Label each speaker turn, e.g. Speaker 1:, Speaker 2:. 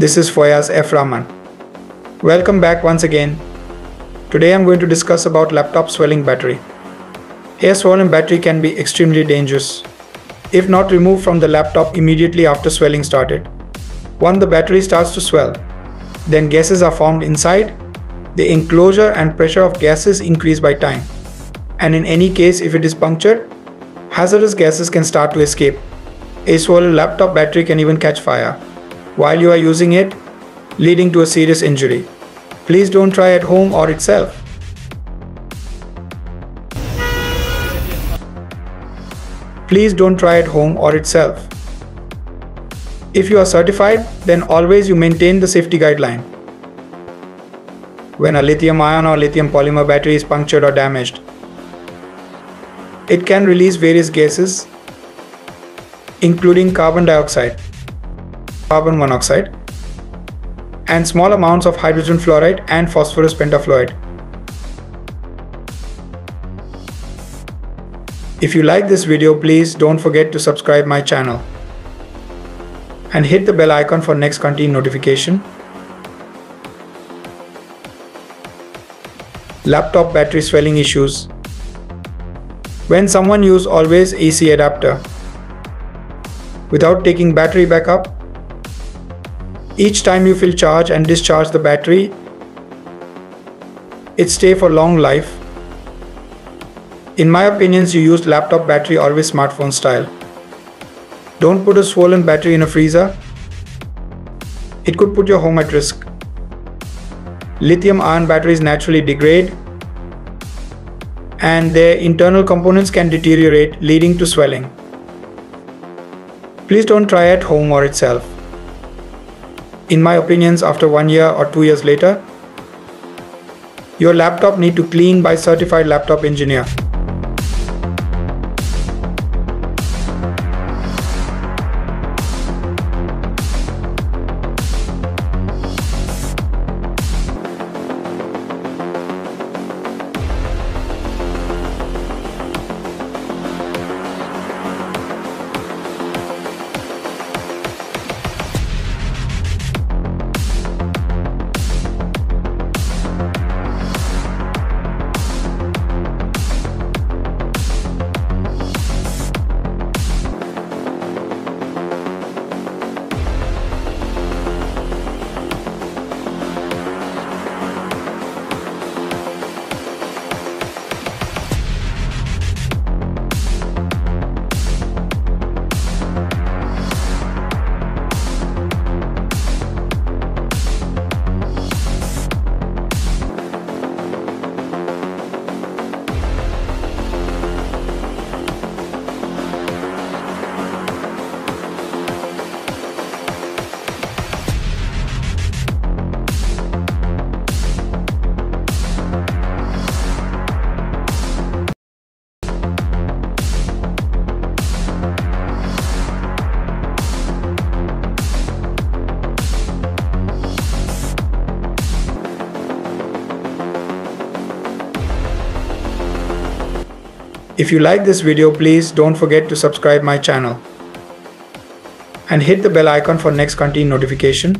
Speaker 1: This is Foyaz F. Rahman. Welcome back once again. Today I'm going to discuss about laptop swelling battery. A swollen battery can be extremely dangerous. If not removed from the laptop immediately after swelling started. Once the battery starts to swell, then gases are formed inside, the enclosure and pressure of gases increase by time. And in any case, if it is punctured, hazardous gases can start to escape. A swollen laptop battery can even catch fire while you are using it, leading to a serious injury. Please don't try at home or itself. Please don't try at home or itself. If you are certified, then always you maintain the safety guideline. When a lithium ion or lithium polymer battery is punctured or damaged, it can release various gases including carbon dioxide, carbon monoxide, and small amounts of hydrogen fluoride and phosphorus pentafluoride. If you like this video, please don't forget to subscribe my channel and hit the bell icon for next content notification. Laptop battery swelling issues. When someone use always AC adapter without taking battery backup, each time you fill charge and discharge the battery, it stay for long life in my opinions, you use laptop battery always smartphone style. Don't put a swollen battery in a freezer. It could put your home at risk. Lithium ion batteries naturally degrade and their internal components can deteriorate leading to swelling. Please don't try at home or itself. In my opinions, after one year or two years later, your laptop need to clean by certified laptop engineer. If you like this video, please don't forget to subscribe my channel and hit the bell icon for next content notification.